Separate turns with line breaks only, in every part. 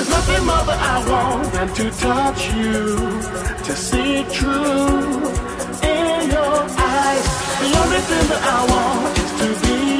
There's nothing more that I want than to touch you, to see true in your eyes. The only thing that I want is to be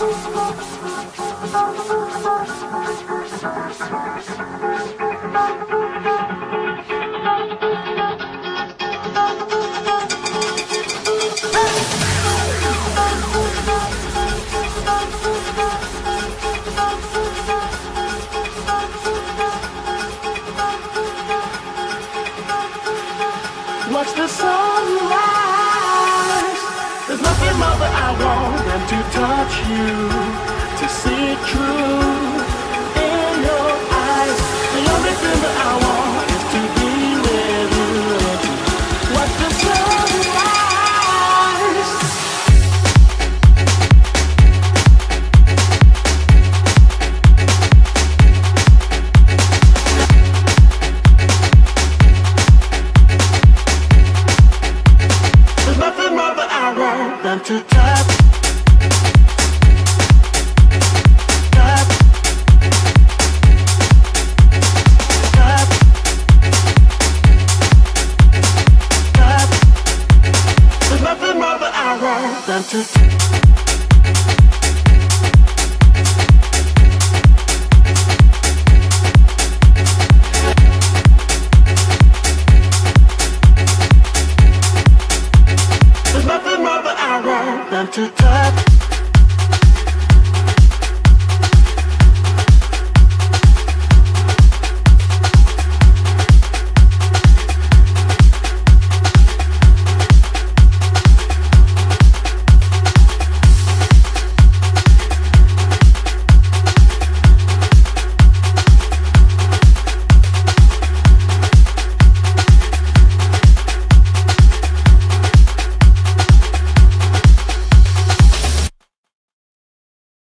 Watch the sunrise. Than to touch you, to see true Want to. There's nothing more I want to time to talk.